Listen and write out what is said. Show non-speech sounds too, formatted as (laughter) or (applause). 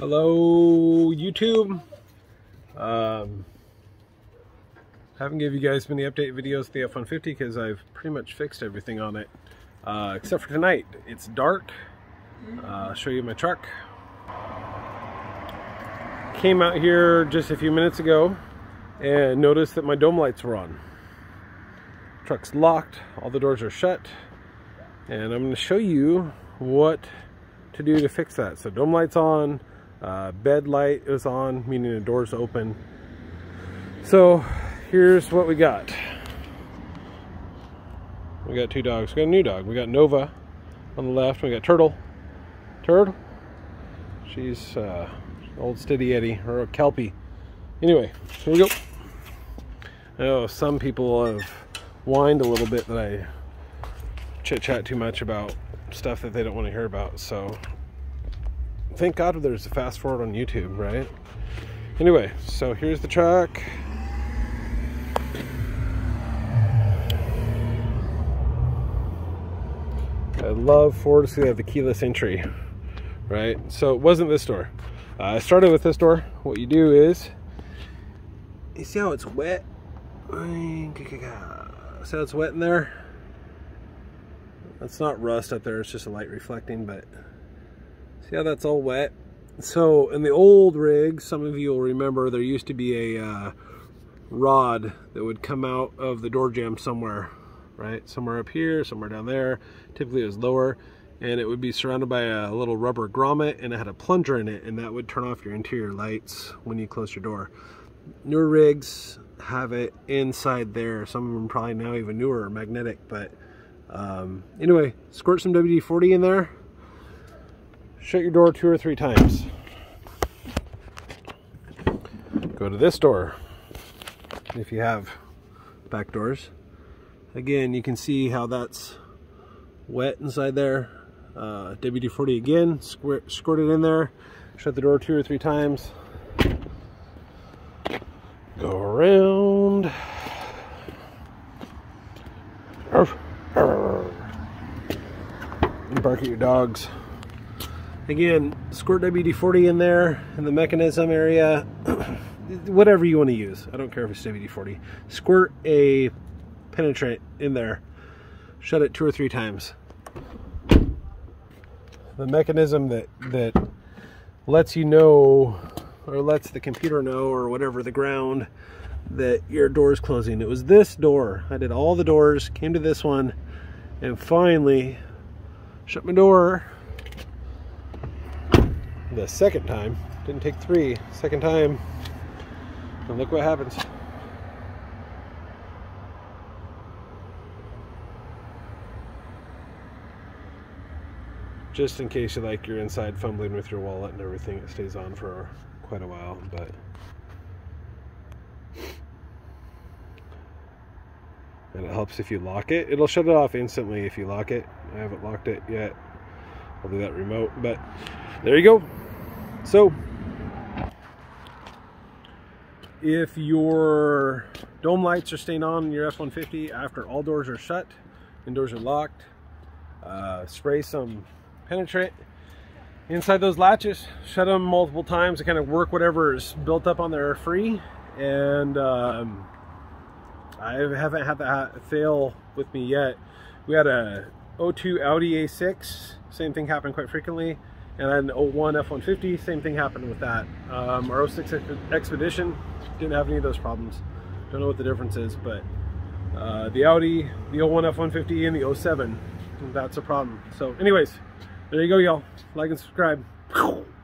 Hello, YouTube. Um, haven't give you guys many update videos of the F-150 because I've pretty much fixed everything on it. Uh, except for tonight. It's dark. Uh, I'll show you my truck. Came out here just a few minutes ago and noticed that my dome lights were on. Truck's locked, all the doors are shut, and I'm going to show you what to do to fix that. So dome lights on, uh, bed light is on, meaning the door's open. So here's what we got. We got two dogs. We got a new dog. We got Nova on the left. We got Turtle. Turtle. She's uh, old steady Eddie or a Kelpie. Anyway, here we go. I know some people have whined a little bit that I chit chat too much about stuff that they don't want to hear about. So thank God there's a fast forward on YouTube, right? Anyway, so here's the truck. I love Ford because they have the keyless entry, right? So it wasn't this door. Uh, I started with this door. What you do is, you see how it's wet? See how it's wet in there? That's not rust up there, it's just a light reflecting, but see how that's all wet? So in the old rig, some of you will remember there used to be a uh, rod that would come out of the door jamb somewhere right? Somewhere up here, somewhere down there. Typically it was lower and it would be surrounded by a little rubber grommet and it had a plunger in it and that would turn off your interior lights when you close your door. Newer rigs have it inside there. Some of them probably now even newer magnetic, but um, anyway, squirt some WD-40 in there. Shut your door two or three times. Go to this door if you have back doors Again, you can see how that's wet inside there. Uh, WD-40 again, squirt, squirt it in there, shut the door two or three times. Go around. And bark at your dogs. Again, squirt WD-40 in there in the mechanism area. (clears throat) Whatever you want to use. I don't care if it's WD-40. Squirt a penetrant in there. Shut it two or three times. The mechanism that, that lets you know or lets the computer know or whatever the ground that your door is closing. It was this door. I did all the doors, came to this one, and finally shut my door the second time. Didn't take three, second time. And look what happens. just in case you like you're inside fumbling with your wallet and everything it stays on for quite a while but and it helps if you lock it it'll shut it off instantly if you lock it I haven't locked it yet I'll do that remote but there you go so if your dome lights are staying on in your F-150 after all doors are shut and doors are locked uh, spray some penetrate inside those latches, shut them multiple times to kind of work whatever is built up on there free. And um, I haven't had that fail with me yet. We had a 02 Audi A6, same thing happened quite frequently. And then 01 F-150, same thing happened with that. Um, our 06 Expedition didn't have any of those problems. Don't know what the difference is, but uh, the Audi, the 01 F-150, and the 07, that's a problem. So anyways, there you go, y'all. Like and subscribe. (laughs)